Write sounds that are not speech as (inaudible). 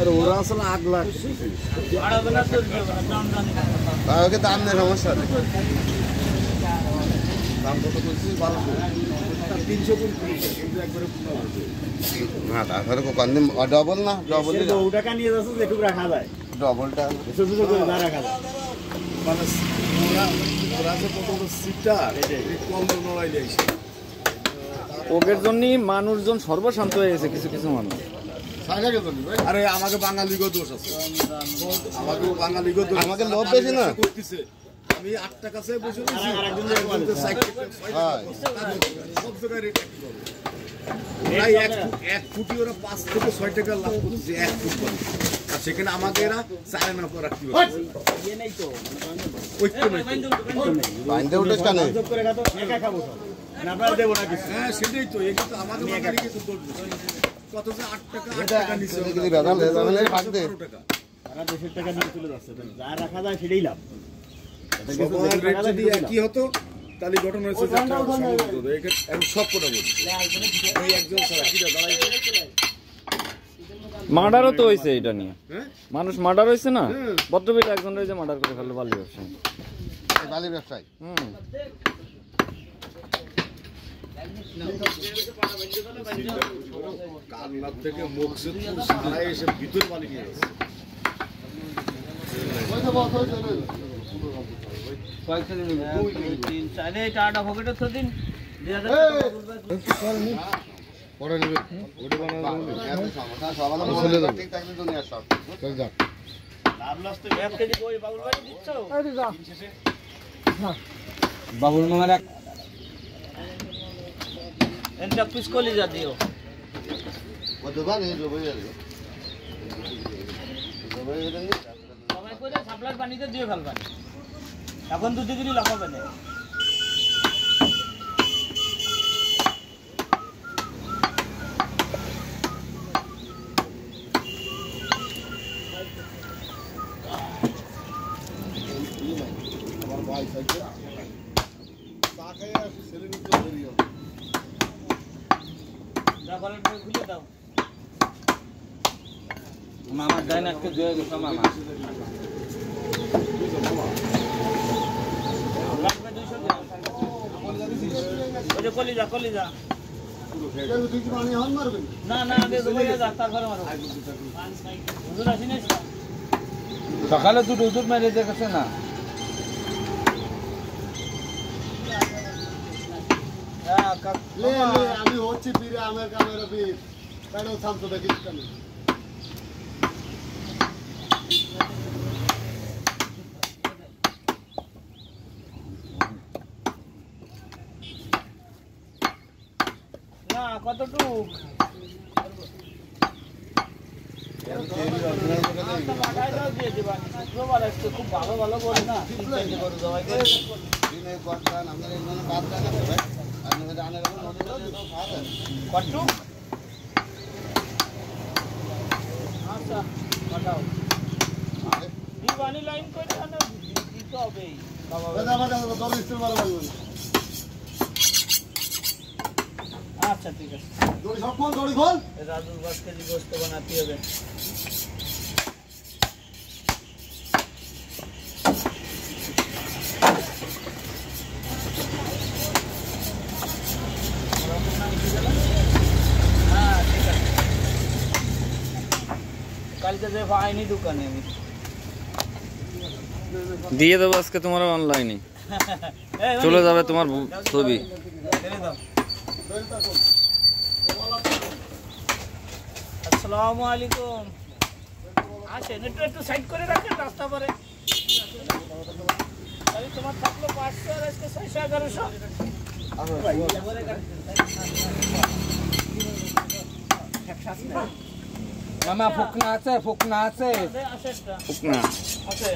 আর ওরা আসলে লাখ। ওকে দাম নেই সমস্যা নেই? দাম কত বলছি বারোশো। তিনশো না তারপরে কন্দিন ডবল না? ডবলই দু টাকা নিয়ে যাচ্ছে যেটুকু রাখা যায়। ডবলটা রাখা যায়। মানে ওরা ওরা কত বড় কম নড়াই ওদের জন্যই মানুষজন সর্বশান্ত হয়ে গেছে কিছু কিছু মানুষ। আরে আমাকে বাঙালিগো দোষ আছে। আমাকে বাঙালিগো দোষ আমাকে লোভ বেশি না? করতেছে। আমি আট টাকা চেয়ে বসে রয়েছি। আরেকজন যে বলে, একজন ষাট টাকা, ছয় টাকা হয়। বস্তা, তার সব জায়গায় রেট প্রায় এক ফুটি ওরা পাঁচ থেকে ছয় টাকা লাভ করতেছে এক ফুট আর সেখানে আমাকে এরা মাস পর রাখতে না কিছু। হ্যাঁ সেটাই তো। এই কিন্তু আমাকে বাঙালিকে তো দোষ দিচ্ছে। কত যে আট টাকা আট টাকা নিচে এটা কি বেদাম ভাগ দে তারা দেশের টাকা নিয়ে চলে যাচ্ছে যা রাখা যায় সেটাই লাভ। যদি একই হতো তাহলে ঘটনা হয়েছে যে একটা সমাধান হতো। একে- এখন সব কটা বলি। একজন ছাড়া কিটা দাঁড়াই মার্ডারও তো হয়েছে এটা নিয়ে। হ্যাঁ? মানুষ মার্ডার হয়েছে না? ভদ্রবিল একজন রয়েছে মার্ডার করে ফেলল বালি ব্যবসায়ী। বালি ব্যবসায়ী? হুম। কান্নার থেকে মুখ সে এসে ভিতর বালি নিয়ে গেছে। পরে নেবে। ওটা বানানো এত সমস্যা ঠিক থাকলে দুনিয়া সব চল যা বাবুল মামার এক কত বার এই জবাই আর জবাই এটা নি এখন দুটি দিনই লাফাবে না। আমার ভাই খাই আর ছেলে নিতে। না না আগে দুবাই যাক তারপরে মারো। হুজুর আসিনিস সকালে দুটো উদুর মেরে দেখেছে না হ্যাঁ কাক লে লে আমি হচ্ছি পীরে আমার কামের বীর। তাইও শান্ত দেখিস কেন। কতটুক? খুব ভালো ভালো বলে না তো আচ্ছা পাঠাও দিবানি লাইন করে আনো দিতে ইস্তেল আচ্ছা ঠিক আছে। দড়ি সব কোন দড়ি খোল। রাজুর বাস কেজি গোস্ত বানাতে হবে হ্যাঁ, ঠিক আছে। কালকে যে পাইনি দোকানে আমি। দিয়ে দেবো আজকে তোমার অনলাইনে (laughs) চলে যাবে তোমার ছবি। আসসালামু আলাইকুম। আসেন একটু একটু সাইড করে রাখেন রাস্তা পরে। তোমার থাকল পাঁচশো আর আজকে ছয়শো এগারোশো। মামা ফুকনা আছে ফুকনা আছে আছে একটা ফুকনা আছে